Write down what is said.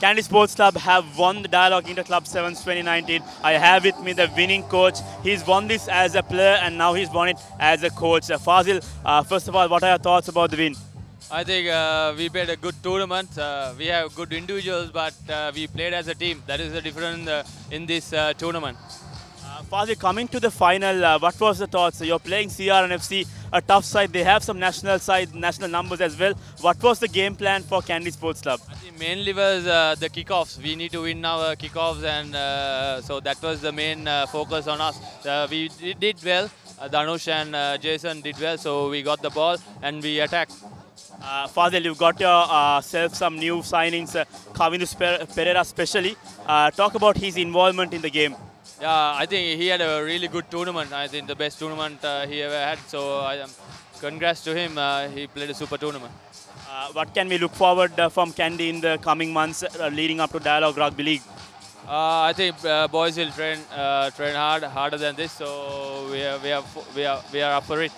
Kandy Sports Club have won the Dialog Inter Club Sevens 2019. I have with me the winning coach. He's won this as a player and now he's won it as a coach. Uh, Fazil, uh, first of all, what are your thoughts about the win? I think uh, we played a good tournament. Uh, we have good individuals, but uh, we played as a team. That is the difference uh, in this uh, tournament. Uh, Fazil, coming to the final, uh, what was the thoughts? You're playing CR and FC, a tough side. They have some national side, national numbers as well. What was the game plan for Kandy Sports Club? I think mainly was uh, the kickoffs. We need to win our kickoffs, and uh, so that was the main uh, focus on us. Uh, we did, well. Uh, Danush and uh, Jason did well, so we got the ball and we attacked. Uh, Fazil, you've got yourself some new signings, uh, Kavindus Perera especially. Uh, talk about his involvement in the game. Yeah, I think he had a really good tournament. I think the best tournament uh, he ever had. So I, um, congrats to him. Uh, he played a super tournament. Uh, what can we look forward uh, from Kandy in the coming months uh, leading up to Dialog Rugby League? Uh, I think uh, boys will train uh, train hard, harder than this. So we are we are we are we are up for it.